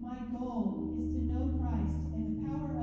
My goal is to know Christ and the power